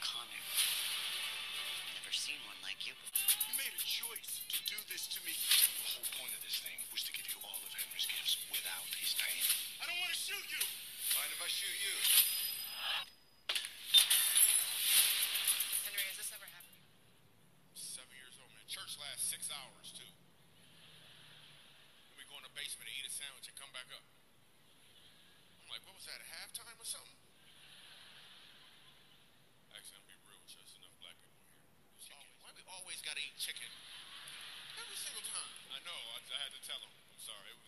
honor. Never seen one like you before. You made a choice to do this to me. The whole point of this thing was to give you all of Henry's gifts without his pain. I don't want to shoot you. Mind if I shoot you? Henry, has this ever happened? Seven years old, man. Church lasts six hours, too. Then we go in the basement and eat a sandwich and come back up. I'm like, what was that, halftime or something? Always, always gotta eat chicken? Every single time. I know. I, I had to tell them. I'm sorry.